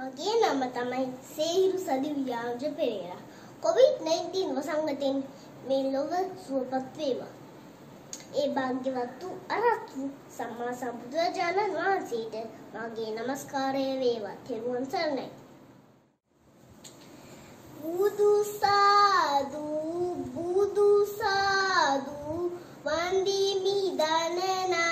මගේ නම තමයි සේහිරු සදි ව්‍යාංජ පෙරේරා. COVID-19 වසංගතෙන් මේ ලොව සුවපත් වේවා. ඒ භාග්‍යවත් වූ අරහත් සම්මා සම්බුදුරජාණන් වහන්සේට මගේ নমස්කාරය වේවා. තෙරුවන් සරණයි. බුදු සාදු බුදු සාදු වන්දිමි දනනවා